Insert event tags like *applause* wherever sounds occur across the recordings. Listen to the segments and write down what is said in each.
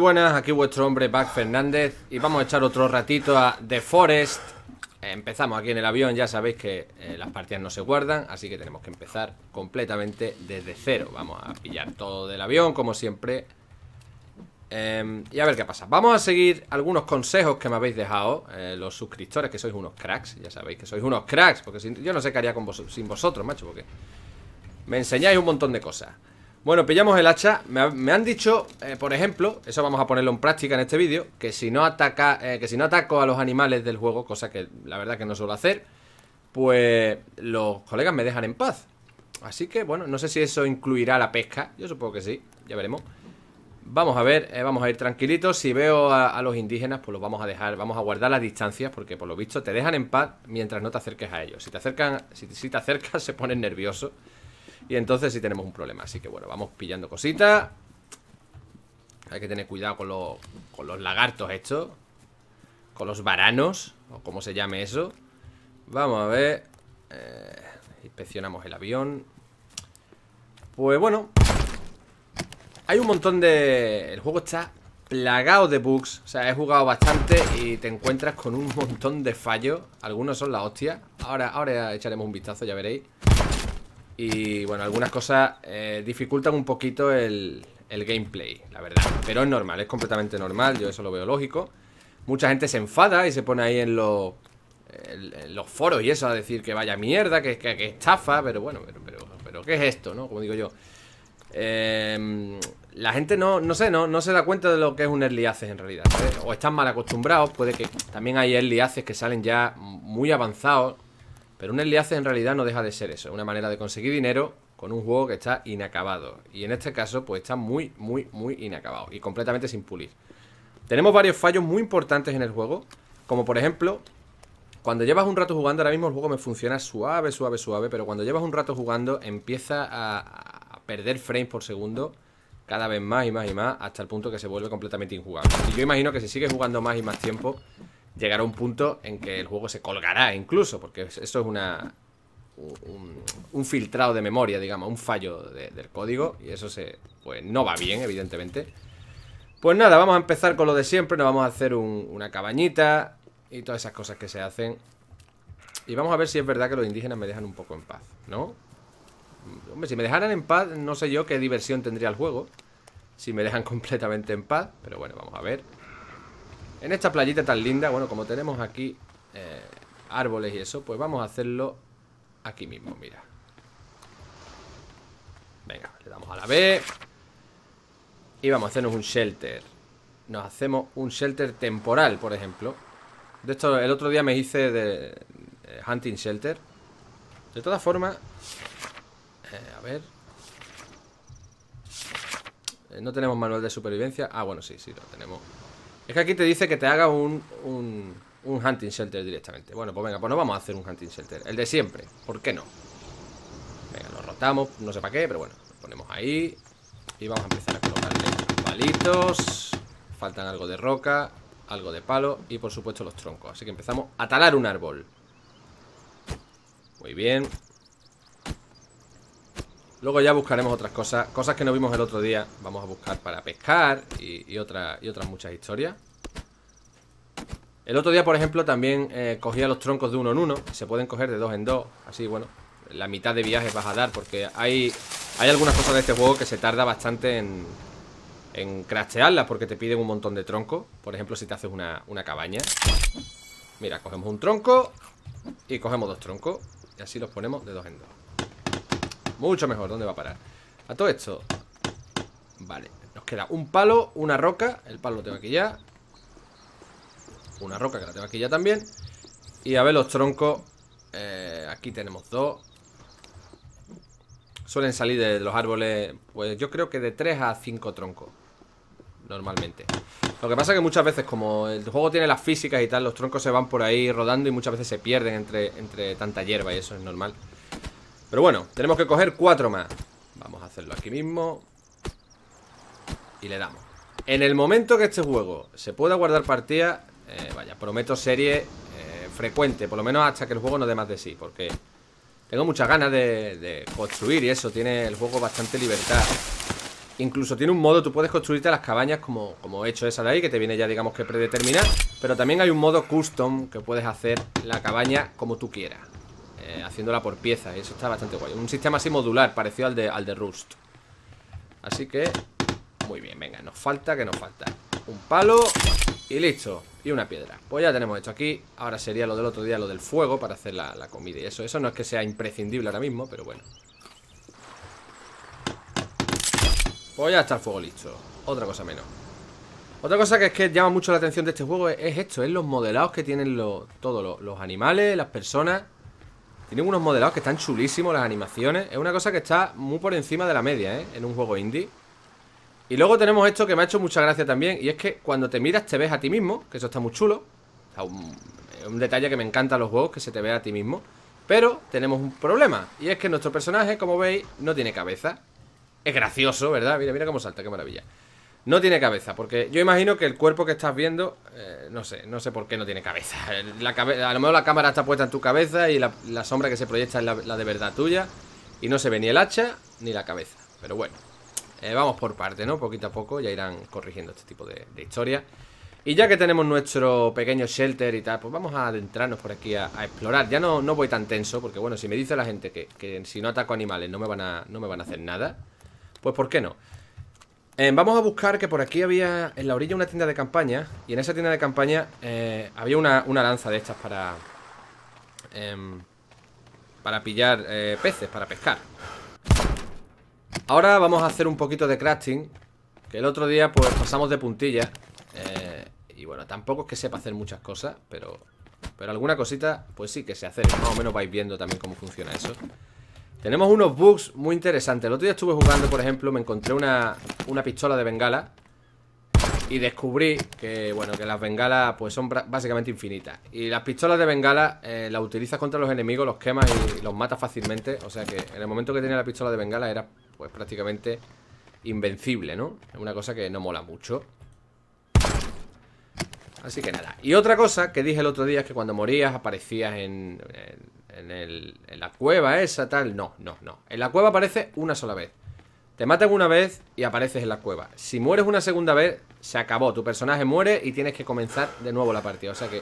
buenas, aquí vuestro hombre Back Fernández y vamos a echar otro ratito a The Forest. Empezamos aquí en el avión, ya sabéis que eh, las partidas no se guardan, así que tenemos que empezar completamente desde cero. Vamos a pillar todo del avión, como siempre. Em, y a ver qué pasa. Vamos a seguir algunos consejos que me habéis dejado eh, los suscriptores, que sois unos cracks, ya sabéis que sois unos cracks, porque yo no sé qué haría sin vosotros, macho, porque me enseñáis un montón de cosas. Bueno, pillamos el hacha. Me, han dicho, eh, por ejemplo, eso vamos a ponerlo en práctica en este vídeo, que si no ataca, eh, que si no ataco a los animales del juego, cosa que la verdad que no suelo hacer, pues los colegas me dejan en paz. Así que, bueno, no sé si eso incluirá la pesca. Yo supongo que sí, ya veremos. Vamos a ver, eh, vamos a ir tranquilitos. Si veo a, los indígenas, pues los vamos a dejar, vamos a guardar las distancias, porque por lo visto te dejan en paz mientras no te acerques a ellos. Si te acercan, si, te acercas, *laughs* se ponen nerviosos. Y entonces sí tenemos un problema Así que bueno, vamos pillando cositas. Hay que tener cuidado con, los lagartos estos Con los varanos O como se llame eso. Vamos a ver eh, Inspeccionamos el avión. Pues bueno Hay un montón de... El juego está plagado de bugs O sea, he jugado bastante y te encuentras con un montón de fallos. Algunos son la hostia. Ahora, ahora echaremos un vistazo, ya veréis y bueno, algunas cosas eh, dificultan un poquito el, gameplay, la verdad. Pero es normal, es completamente normal, yo eso lo veo lógico. Mucha gente se enfada y se pone ahí en los, los foros y eso a decir que vaya mierda, que, que, estafa, pero bueno, pero, pero, ¿qué es esto, no? Como digo yo. Em, la gente no, no sé, no, no se da cuenta de lo que es un early access en realidad. O están mal acostumbrados, puede que también hay early access que salen ya muy avanzados pero un early en realidad no deja de ser eso, una manera de conseguir dinero con un juego que está inacabado. Y en este caso, pues está muy, muy, muy inacabado y completamente sin pulir. Tenemos varios fallos muy importantes en el juego, como por ejemplo, cuando llevas un rato jugando, ahora mismo el juego me funciona suave, suave, suave, pero cuando llevas un rato jugando empieza a, perder frames por segundo cada vez más y más y más hasta el punto que se vuelve completamente injugable. Y yo imagino que si sigues jugando más y más tiempo, llegará un punto en que el juego se colgará incluso, porque eso es una un, filtrado de memoria, digamos, un fallo del código y eso se pues no va bien, evidentemente. Pues nada, vamos a empezar con lo de siempre, nos vamos a hacer una cabañita y todas esas cosas que se hacen. Y vamos a ver si es verdad que los indígenas me dejan un poco en paz, ¿no? Hombre, si me dejaran en paz, no sé yo qué diversión tendría el juego. Si me dejan *laughs* completamente en paz, pero bueno, vamos a ver. En esta playita tan linda, bueno, como tenemos aquí eh, árboles y eso, pues vamos a hacerlo aquí mismo, mira. Venga, le damos a la B. Y vamos a hacernos un shelter. Nos hacemos un shelter temporal, por ejemplo. De hecho, el otro día me hice de, Hunting Shelter. De todas formas... Eh, a ver... Eh, no tenemos manual de supervivencia. Ah, bueno, sí, sí, lo tenemos. Es que aquí te dice que te haga un, un, hunting shelter directamente. Bueno, pues venga, pues no vamos a hacer un hunting shelter. El de siempre. ¿Por qué no? Venga, lo rotamos, no sé para qué, pero bueno. Lo ponemos ahí. Y vamos a empezar a colocarle palitos. Faltan algo de roca, algo de palo y por supuesto los troncos. Así que empezamos a talar un árbol. Muy bien. Luego ya buscaremos otras cosas Cosas que no vimos el otro día. Vamos a buscar para pescar Y, y otras muchas historias. El otro día, por ejemplo, también eh, Cogía los troncos de uno en uno. Se pueden coger de dos en dos. Así, bueno, la mitad de viajes vas a dar Porque hay, algunas cosas de este juego Que se tarda bastante en En Porque te piden un montón de troncos. Por ejemplo, si te haces una, una cabaña. Mira, cogemos un tronco Y cogemos dos troncos. Y así los ponemos de dos en dos mucho mejor, ¿dónde va a parar? A todo esto. Vale, nos queda un palo, una roca El palo lo tengo aquí ya. Una roca que la tengo aquí ya también. Y a ver los troncos eh, Aquí tenemos dos. Suelen salir de los árboles Pues yo creo que de 3 a 5 troncos Normalmente. Lo que pasa es que muchas veces como el juego tiene las físicas y tal Los troncos se van por ahí rodando Y muchas veces se pierden entre, entre tanta hierba Y eso es normal pero bueno, tenemos que coger cuatro más Vamos a hacerlo aquí mismo Y le damos En el momento que este juego se pueda guardar partida eh, Vaya, prometo serie eh, frecuente Por lo menos hasta que el juego no dé más de sí Porque tengo muchas ganas de, construir y eso Tiene el juego bastante libertad Incluso tiene un modo, tú puedes construirte las cabañas como, como he hecho esa de ahí, que te viene ya digamos que predeterminada. Pero también hay un modo custom que puedes hacer la cabaña como tú quieras. Eh, haciéndola por piezas, y eso está bastante guay. Un sistema así modular, parecido al de, al de Rust. Así que, muy bien, venga, nos falta, que nos falta. Un palo y listo. Y una piedra. Pues ya tenemos esto aquí. Ahora sería lo del otro día, lo del fuego para hacer la, la comida y eso. Eso no es que sea imprescindible ahora mismo, pero bueno. Pues ya está el fuego listo Otra cosa menos Otra cosa que es que llama mucho la atención de este juego es, esto, es los modelados que tienen todos los, animales, las personas Tienen unos modelados que están chulísimos, las animaciones Es una cosa que está muy por encima de la media, ¿eh? En un juego indie Y luego tenemos esto que me ha hecho mucha gracia también Y es que cuando te miras te ves a ti mismo Que eso está muy chulo Es un detalle que me encanta los juegos, que se te ve a ti mismo Pero tenemos un problema Y es que nuestro personaje, como veis, no tiene cabeza es gracioso, ¿verdad? Mira, mira cómo salta, qué maravilla. No tiene cabeza, porque yo imagino que el cuerpo que estás viendo, eh, no sé, no sé por qué no tiene cabeza. *laughs* La a lo mejor la cámara está puesta en tu cabeza y la, sombra que se proyecta es la, de verdad tuya. Y no se ve ni el hacha ni la cabeza. Pero bueno, eh, vamos por parte, ¿no? Poquito a poco ya irán corrigiendo este tipo de, historias. Y ya que tenemos nuestro pequeño shelter y tal, pues vamos a adentrarnos por aquí a, explorar. Ya no, no voy tan tenso, porque bueno, si me dice la gente que, que si no ataco animales no me van a, no me van a hacer nada pues ¿por qué no? Eh, vamos a buscar que por aquí había en la orilla una tienda de campaña Y en esa tienda de campaña eh, había una, lanza de estas para... Em, para pillar eh, peces, para pescar. Ahora vamos a hacer un poquito de crafting Que el otro día pues pasamos de puntilla Y bueno, tampoco es que sepa hacer muchas cosas Pero, pero alguna cosita pues sí que se hace. Más o menos vais viendo también cómo funciona eso tenemos unos bugs muy interesantes. El otro día estuve jugando, por ejemplo, me encontré una, una pistola de bengala Y descubrí que, bueno, que las bengalas pues son básicamente infinitas. Y las pistolas de bengala eh, las utilizas contra los enemigos, los quemas y los matas fácilmente. O sea que en el momento que tenía la pistola de bengala era pues prácticamente invencible, ¿no? Es una cosa que no mola mucho. Así que nada. Y otra cosa que dije el otro día es que cuando morías aparecías en la cueva esa, tal. No, no, no. En la cueva aparece una sola vez. Te matan una vez y apareces en la cueva. Si mueres una segunda vez, se acabó. Tu personaje muere y tienes que comenzar de nuevo la partida. O sea que,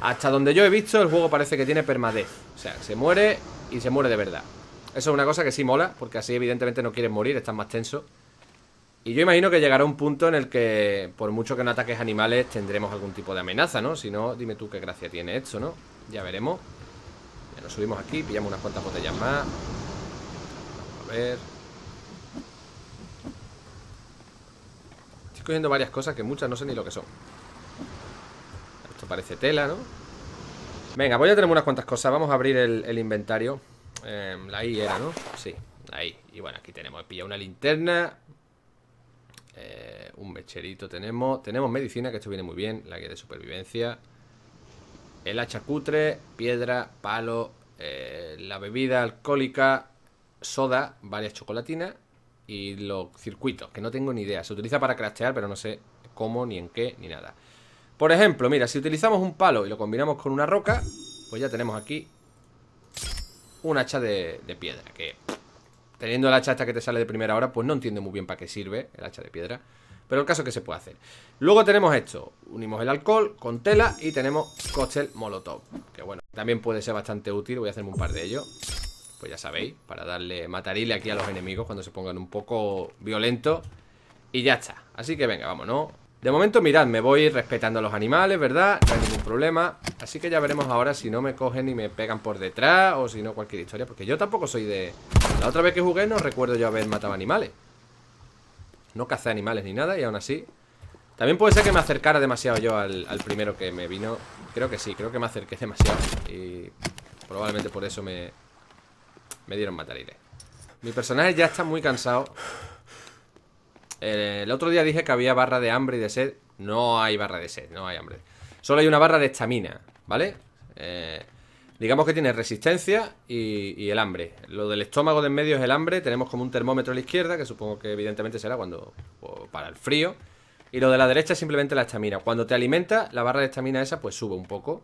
hasta donde yo he visto, el juego parece que tiene permadez. O sea, se muere y se muere de verdad. Eso es una cosa que sí mola, porque así evidentemente no quieres morir, estás más tenso. Y yo imagino que llegará un punto en el que, por mucho que no ataques animales, tendremos algún tipo de amenaza, ¿no? Si no, dime tú qué gracia tiene esto, ¿no? Ya veremos nos subimos aquí, pillamos unas cuantas botellas más. Vamos a ver. Estoy cogiendo varias cosas que muchas no sé ni lo que son. Esto parece tela, ¿no? Venga, voy a tener unas cuantas cosas. Vamos a abrir el, inventario. Eh, la I era, ¿no? Sí, ahí. Y bueno, aquí tenemos pillado una linterna. Eh, un mecherito tenemos. Tenemos medicina, que esto viene muy bien. La guía de supervivencia. El hacha cutre, piedra, palo, eh, la bebida alcohólica, soda, varias chocolatinas y los circuitos, que no tengo ni idea. Se utiliza para craftear, pero no sé cómo, ni en qué, ni nada. Por ejemplo, mira, si utilizamos un palo y lo combinamos con una roca, pues ya tenemos aquí un hacha de, de piedra, que teniendo el hacha esta que te sale de primera hora, pues no entiendo muy bien para qué sirve el hacha de piedra. Pero el caso es que se puede hacer. Luego tenemos esto. Unimos el alcohol con tela y tenemos cóctel molotov. Que bueno, también puede ser bastante útil. Voy a hacerme un par de ellos. Pues ya sabéis, para darle matarile aquí a los enemigos cuando se pongan un poco violentos. Y ya está. Así que venga, vámonos. De momento, mirad, me voy respetando a los animales, ¿verdad? No hay ningún problema. Así que ya veremos ahora si no me cogen y me pegan por detrás o si no cualquier historia. Porque yo tampoco soy de... La otra vez que jugué no recuerdo yo haber matado animales. No cacé animales ni nada y aún así También puede ser que me acercara demasiado yo al, primero que me vino. Creo que sí, creo que me acerqué demasiado Y probablemente por eso me Me dieron matarire Mi personaje ya está muy cansado. El otro día dije que había barra de hambre y de sed. No hay barra de sed, no hay hambre. Solo hay una barra de estamina, ¿vale? Eh, Digamos que tiene resistencia y, el hambre. Lo del estómago de en medio es el hambre. Tenemos como un termómetro a la izquierda, que supongo que evidentemente será cuando para el frío. Y lo de la derecha es simplemente la estamina. Cuando te alimenta, la barra de estamina esa pues sube un poco.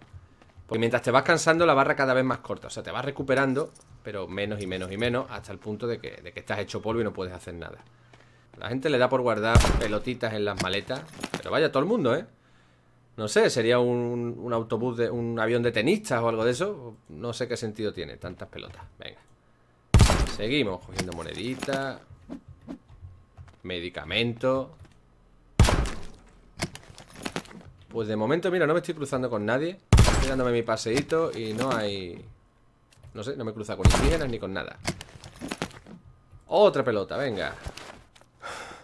Porque mientras te vas cansando, la barra cada vez más corta. O sea, te vas recuperando, pero menos y menos y menos, hasta el punto de que, de que estás hecho polvo y no puedes hacer nada. La gente le da por guardar pelotitas en las maletas. Pero vaya, todo el mundo, ¿eh? No sé, sería un, un autobús, de un avión de tenistas o algo de eso. No sé qué sentido tiene tantas pelotas. Venga. Seguimos cogiendo moneditas. Medicamentos. Pues de momento, mira, no me estoy cruzando con nadie Estoy dándome mi paseíto y no hay... No sé, no me cruza con indígenas ni con nada Otra pelota, venga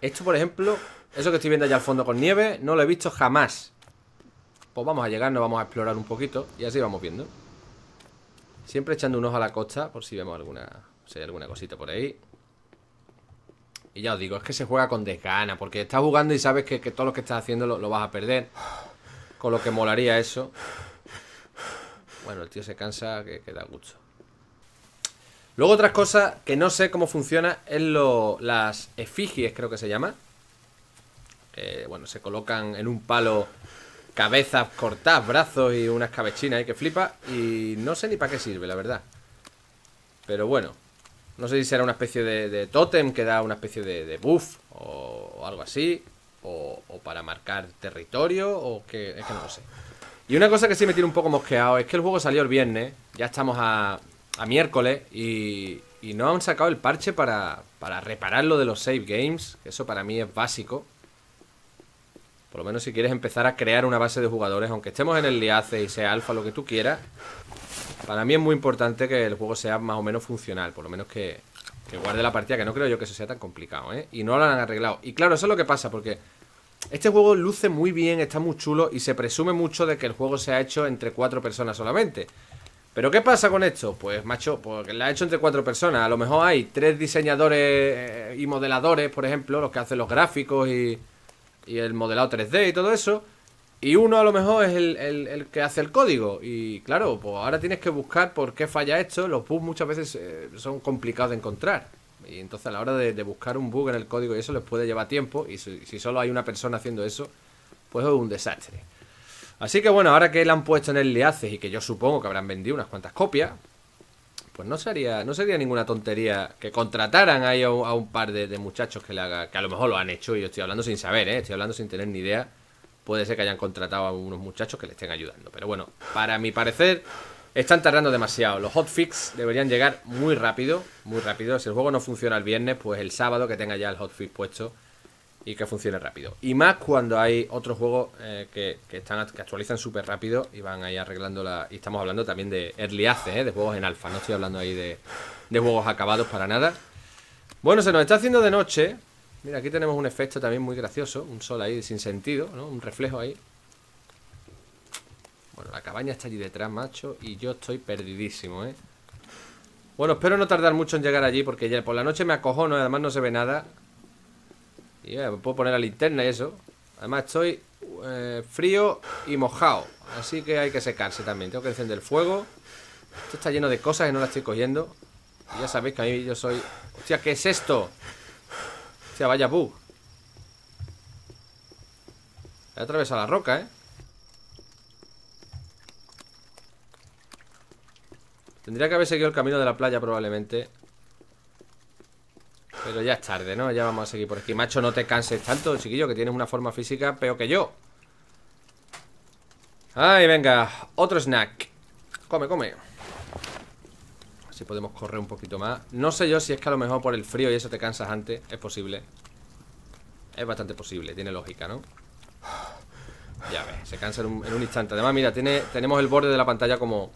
Esto, por ejemplo Eso que estoy viendo allá al fondo con nieve No lo he visto jamás Pues vamos a llegar, nos vamos a explorar un poquito Y así vamos viendo Siempre echando un ojo a la costa Por si vemos alguna... Si hay alguna cosita por ahí y ya os digo, es que se juega con desgana, porque estás jugando y sabes que, todo lo que estás haciendo lo, vas a perder. Con lo que molaría eso. Bueno, el tío se cansa que, da gusto. Luego otras cosas que no sé cómo funciona es lo, las efigies, creo que se llama. bueno, se colocan en un palo cabezas cortadas, brazos y unas cabechinas ahí que flipa. Y no sé ni para qué sirve, la verdad. Pero bueno, no sé si será una especie de, de tótem que da una especie de, buff o algo así o, para marcar territorio o que es que no lo sé. Y una cosa que sí me tiene un poco mosqueado es que el juego salió el viernes, ya estamos a, a miércoles y, y, no han sacado el parche para, para reparar lo de los save games, que eso para mí es básico. Por lo menos si quieres empezar a crear una base de jugadores, aunque estemos en el liace y sea alfa, lo que tú quieras, para mí es muy importante que el juego sea más o menos funcional, por lo menos que, guarde la partida, que no creo yo que eso sea tan complicado, ¿eh? Y no lo han arreglado. Y claro, eso es lo que pasa, porque este juego luce muy bien, está muy chulo y se presume mucho de que el juego se ha hecho entre cuatro personas solamente. ¿Pero qué pasa con esto? Pues, macho, porque la ha hecho entre cuatro personas. A lo mejor hay tres diseñadores eh, y modeladores, por ejemplo, los que hacen los gráficos y, y el modelado 3D y todo eso. Y uno a lo mejor es el, que hace el código. Y claro, pues ahora tienes que buscar por qué falla esto. Los bugs muchas veces eh, son complicados de encontrar. Y entonces a la hora de, buscar un bug en el código y eso les puede llevar tiempo. Y si, solo hay una persona haciendo eso, pues es un desastre. Así que bueno, ahora que le han puesto en el Liaces y que yo supongo que habrán vendido unas cuantas copias, pues no sería, no sería ninguna tontería que contrataran ahí a un, par de, muchachos que le haga, que a lo mejor lo han hecho y yo estoy hablando sin saber, ¿eh? estoy hablando sin tener ni idea puede ser que hayan contratado a unos muchachos que le estén ayudando. Pero bueno, para mi parecer, están tardando demasiado. Los hotfix deberían llegar muy rápido, muy rápido. Si el juego no funciona el viernes, pues el sábado que tenga ya el hotfix puesto y que funcione rápido. Y más cuando hay otros juegos eh, que, están, que actualizan súper rápido y van ahí arreglando la... Y estamos hablando también de early access, ¿eh? de juegos en alfa. No estoy hablando ahí de, de juegos acabados para nada. Bueno, se nos está haciendo de noche. Mira, aquí tenemos un efecto también muy gracioso. Un sol ahí sin sentido, ¿no? Un reflejo ahí. Bueno, la cabaña está allí detrás, macho. Y yo estoy perdidísimo, ¿eh? Bueno, espero no tardar mucho en llegar allí porque ya por la noche me acojono y además no se ve nada. Y ya, me puedo poner la linterna y eso. Además estoy eh, frío y mojado. Así que hay que secarse también. Tengo que encender el fuego. Esto está lleno de cosas y no las estoy cogiendo. Y ya sabéis que a mí yo soy... Hostia, ¿qué es esto? Hostia, vaya bug. He atravesado la roca, ¿eh? Tendría que haber seguido el camino de la playa probablemente. Pero ya es tarde, ¿no? Ya vamos a seguir por aquí. Macho, no te canses tanto, chiquillo, que tienes una forma física peor que yo. Ay, venga. Otro snack. Come, come. Si podemos correr un poquito más No sé yo si es que a lo mejor por el frío y eso te cansas antes Es posible Es bastante posible, tiene lógica, ¿no? Ya ves, se cansa en un, instante Además, mira, tiene, tenemos el borde de la pantalla como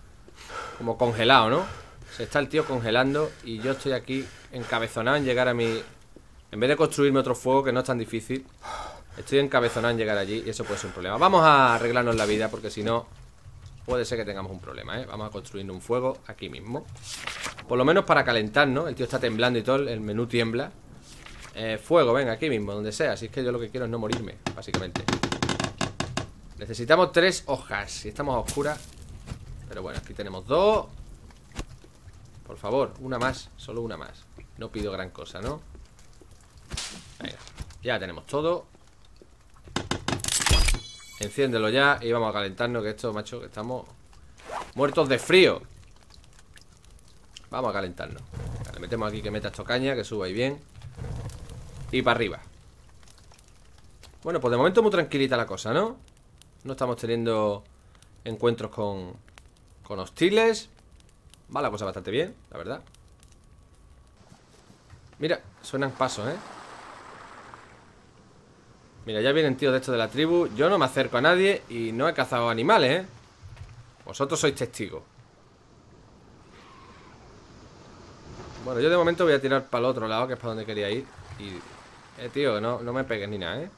Como congelado, ¿no? Se está el tío congelando Y yo estoy aquí encabezonado en llegar a mi En vez de construirme otro fuego Que no es tan difícil Estoy encabezonado en llegar allí Y eso puede ser un problema. Vamos a arreglarnos la vida Porque si no puede ser que tengamos un problema, ¿eh? Vamos a construir un fuego aquí mismo. Por lo menos para calentar, ¿no? El tío está temblando y todo, el menú tiembla. Eh, Fuego, venga, aquí mismo, donde sea. Así es que yo lo que quiero es no morirme, básicamente. Necesitamos tres hojas Si estamos a oscuras. Pero bueno, aquí tenemos dos Por favor, una más, solo una más. No pido gran cosa, ¿no? Venga, ya tenemos todo. Enciéndelo ya y vamos a calentarnos Que esto, macho, que estamos muertos de frío. Vamos a calentarnos. Le metemos aquí que meta esto caña, que suba ahí bien. Y para arriba. Bueno, pues de momento muy tranquilita la cosa, ¿no? No estamos teniendo encuentros con, con hostiles Va la cosa bastante bien, la verdad Mira, suenan pasos, ¿eh? Mira, ya vienen tíos de estos de la tribu Yo no me acerco a nadie y no he cazado animales, ¿eh? Vosotros sois testigos Bueno, yo de momento voy a tirar para el otro lado Que es para donde quería ir Y, eh, tío, no, no me pegues ni nada, ¿eh?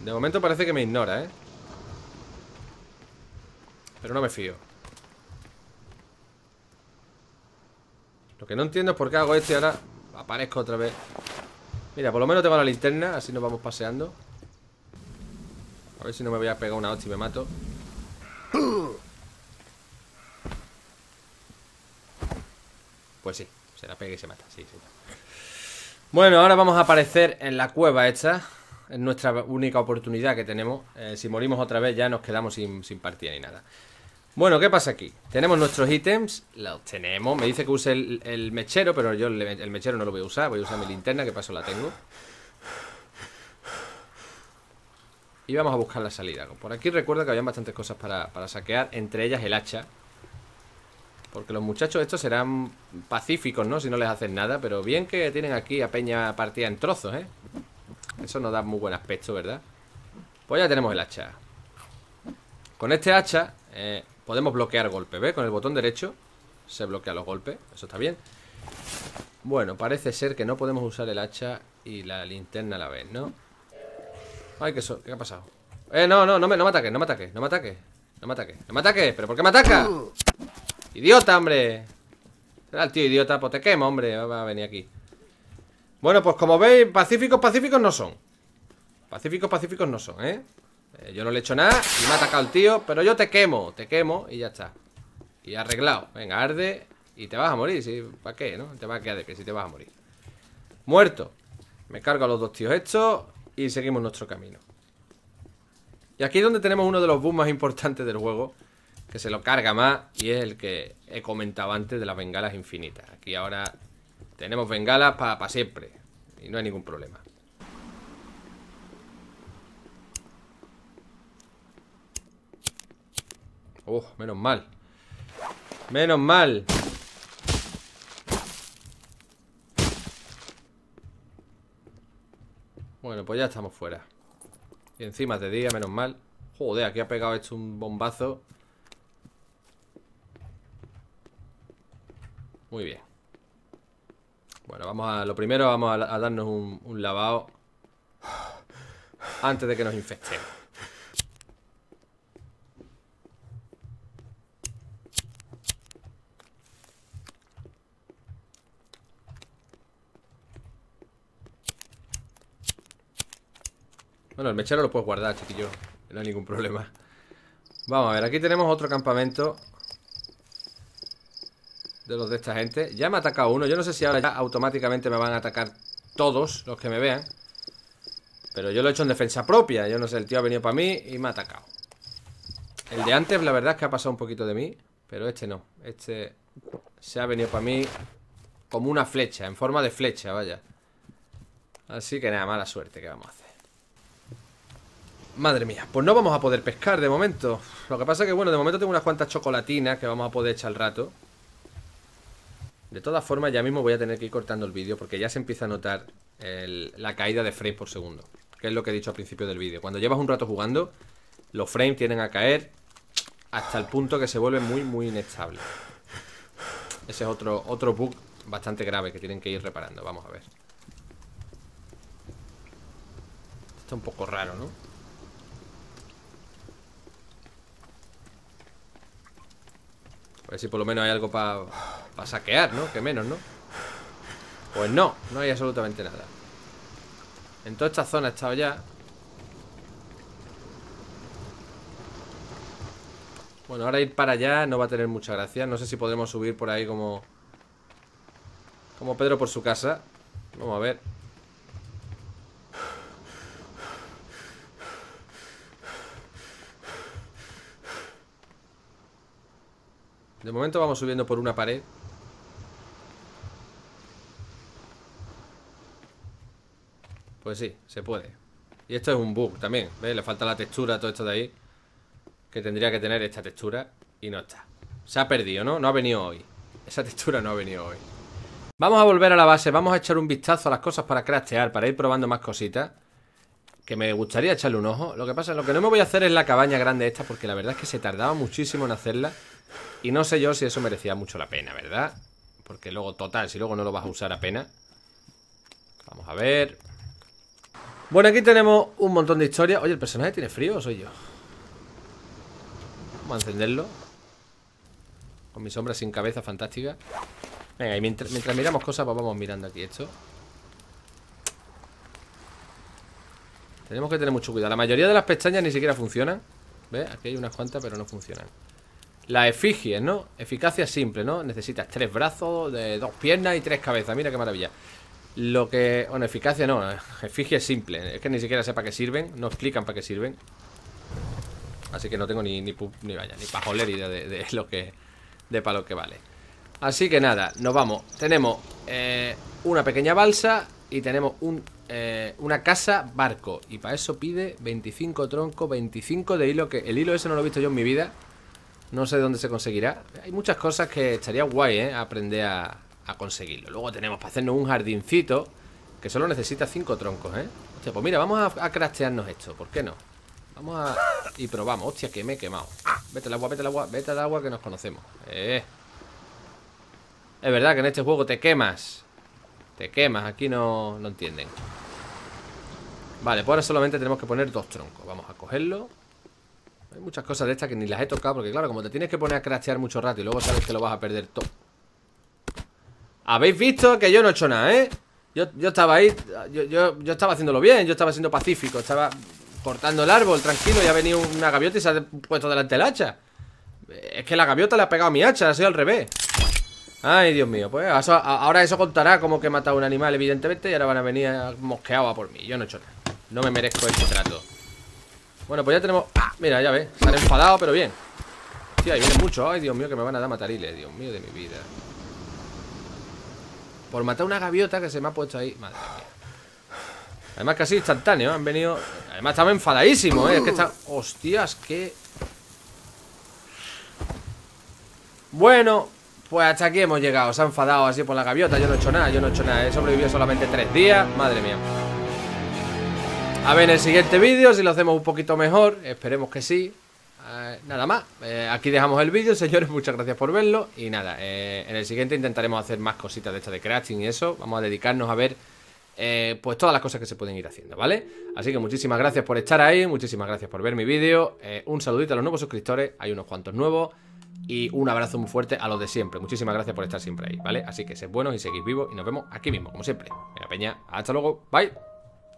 De momento parece que me ignora, ¿eh? Pero no me fío. Lo que no entiendo es por qué hago esto y ahora aparezco otra vez. Mira, por lo menos tengo la linterna Así nos vamos paseando. A ver si no me voy a pegar una hostia y me mato. Pues sí, se la pega y se mata Sí, sí. Bueno, ahora vamos a aparecer en la cueva esta Es nuestra única oportunidad que tenemos eh, Si morimos otra vez ya nos quedamos sin, partida ni nada bueno, ¿qué pasa aquí? Tenemos nuestros ítems, los tenemos. Me dice que use el, mechero, pero yo el, mechero no lo voy a usar. Voy a usar mi linterna, que paso la tengo. Y vamos a buscar la salida. Por aquí recuerdo que había bastantes cosas para, para saquear, entre ellas el hacha. Porque los muchachos estos serán pacíficos, ¿no? Si no les hacen nada. Pero bien que tienen aquí a Peña partida en trozos, ¿eh? Eso nos da muy buen aspecto, ¿verdad? Pues ya tenemos el hacha. Con este hacha eh, Podemos bloquear golpes, ¿ves? Con el botón derecho se bloquea los golpes Eso está bien Bueno, parece ser que no podemos usar el hacha y la linterna a la vez, ¿no? Ay, ¿qué, ¿qué ha pasado? Eh, no, no, no me, no me ataques, no me ataques, no me ataques No me ataques, no me ataques ¿Pero por qué me ataca? ¡Idiota, hombre! Será el tío idiota, pues te quemo, hombre Va a venir aquí Bueno, pues como veis, pacíficos, pacíficos no son Pacíficos, pacíficos no son, ¿eh? Eh, yo no le he hecho nada y me ha atacado el tío Pero yo te quemo, te quemo y ya está Y arreglado, venga, arde Y te vas a morir, ¿sí? ¿para qué? no? Te va a quedar que si te vas a morir Muerto Me cargo a los dos tíos estos Y seguimos nuestro camino Y aquí es donde tenemos uno de los booms más importantes del juego Que se lo carga más Y es el que he comentado antes de las bengalas infinitas Aquí ahora tenemos bengalas para siempre Y no hay ningún problema. Oh, menos mal. Menos mal. Bueno, pues ya estamos fuera. Y encima de día, menos mal. Joder, aquí ha pegado esto un bombazo. Muy bien Bueno, vamos a... Lo primero vamos a, darnos un, un lavado Antes de que nos infectemos Bueno, el mechero lo puedes guardar, chiquillo No hay ningún problema. Vamos a ver, aquí tenemos otro campamento De los de esta gente. Ya me ha atacado uno, yo no sé si ahora ya automáticamente me van a atacar todos los que me vean Pero yo lo he hecho en defensa propia. Yo no sé, el tío ha venido para mí y me ha atacado. El de antes, la verdad es que ha pasado un poquito de mí Pero este no. Este se ha venido para mí Como una flecha, en forma de flecha, vaya. Así que nada, mala suerte que vamos a hacer Madre mía, pues no vamos a poder pescar de momento. Lo que pasa es que, bueno, de momento tengo unas cuantas chocolatinas Que vamos a poder echar al rato De todas formas, ya mismo voy a tener que ir cortando el vídeo Porque ya se empieza a notar la caída de frames por segundo Que es lo que he dicho al principio del vídeo. Cuando llevas un rato jugando Los frames tienden a caer Hasta el punto que se vuelve muy, muy inestable. Ese es otro, otro bug bastante grave Que tienen que ir reparando, vamos a ver. Está un poco raro, ¿no? Ver si por lo menos hay algo para saquear, ¿no? Que menos, ¿no? Pues no, no hay absolutamente nada. En toda esta zona he estado ya. Bueno, ahora ir para allá no va a tener mucha gracia. No sé si podremos subir por ahí como Como Pedro por su casa. Vamos a ver De momento vamos subiendo por una pared Pues sí, se puede Y esto es un bug también, ¿ves? Le falta la textura todo esto de ahí Que tendría que tener esta textura Y no está Se ha perdido, ¿no? No ha venido hoy Esa textura no ha venido hoy Vamos a volver a la base, vamos a echar un vistazo a las cosas para craftear, para ir probando más cositas que me gustaría echarle un ojo. Lo que pasa, lo que no me voy a hacer es la cabaña grande esta, porque la verdad es que se tardaba muchísimo en hacerla. Y no sé yo si eso merecía mucho la pena, ¿verdad? Porque luego, total, si luego no lo vas a usar apenas Vamos a ver. Bueno, aquí tenemos un montón de historias. Oye, ¿el personaje tiene frío soy yo? Vamos a encenderlo. Con mi sombra sin cabeza fantástica. Venga, y mientras, miramos cosas Pues vamos mirando aquí esto. Tenemos que tener mucho cuidado. La mayoría de las pestañas ni siquiera funcionan. ¿Ves? Aquí hay unas cuantas pero no funcionan La efigie, ¿no? Eficacia simple, ¿no? Necesitas tres brazos, de dos piernas y tres cabezas. Mira qué maravilla. Lo que... Bueno, eficacia no, *laughs* efigie simple. Es que ni siquiera sé para qué sirven No explican para qué sirven. Así que no tengo ni, ni, ni vaya, ni pajoler idea de, lo que... De para lo que vale. Así que nada, nos vamos. Tenemos eh, una pequeña balsa Y tenemos un, eh, una casa barco. Y para eso pide 25 troncos 25 de hilo Que el hilo ese no lo he visto yo en mi vida No sé dónde se conseguirá Hay muchas cosas que estaría guay, ¿eh? Aprender a, conseguirlo. Luego tenemos para hacernos un jardincito que solo necesita cinco troncos, ¿eh? Hostia, pues mira, vamos a, a craftearnos esto, ¿por qué no? Vamos a... y probamos. Hostia, que me he quemado. Vete al agua, vete al agua, vete al agua que nos conocemos. Eh. Es verdad que en este juego te quemas. Te quemas, aquí no, no entienden. Vale, pues ahora solamente tenemos que poner dos troncos. Vamos a cogerlo. Hay muchas cosas de estas que ni las he tocado Porque claro, como te tienes que poner a craftear mucho rato Y luego sabes que lo vas a perder todo habéis visto que yo no he hecho nada, ¿eh? Yo, estaba ahí, yo, yo, estaba haciéndolo bien, yo estaba siendo pacífico, estaba cortando el árbol, tranquilo, y ha venido una gaviota y se ha puesto delante el hacha. Es que la gaviota le ha pegado a mi hacha, ha sido al revés. Ay, Dios mío, pues ahora eso contará como que he matado a un animal, evidentemente, y ahora van a venir mosqueados a por mí. Yo no he hecho nada. No me merezco este trato. Bueno, pues ya tenemos... ¡Ah! Mira, ya ves, se han enfadado, pero bien. Sí, ahí vienen muchos. Ay, Dios mío, que me van a dar matariles. Dios mío de mi vida. Por matar una gaviota que se me ha puesto ahí Madre mía Además casi instantáneo, han venido Además estaba enfadadísimo, ¿eh? Es que está... Hostias, qué... Bueno, pues hasta aquí hemos llegado Se ha enfadado así por la gaviota Yo no he hecho nada, yo no he hecho nada He sobrevivido solamente tres días Madre mía A ver en el siguiente vídeo Si lo hacemos un poquito mejor Esperemos que sí. Eh, nada más, eh, aquí dejamos el vídeo, *laughs* señores, muchas gracias por verlo. Y nada, eh, en el siguiente intentaremos hacer más cositas de esta de crafting y eso. Vamos a dedicarnos a ver, pues todas las cosas que se pueden ir haciendo, ¿vale? Así que muchísimas gracias por estar ahí, muchísimas gracias por ver mi vídeo. Un saludito a los nuevos suscriptores, hay unos cuantos nuevos. Y un abrazo muy fuerte a los de siempre. Muchísimas gracias por estar siempre ahí, ¿vale? Así que sed buenos y seguid vivos y nos vemos aquí mismo, como siempre. Venga, peña, hasta luego, bye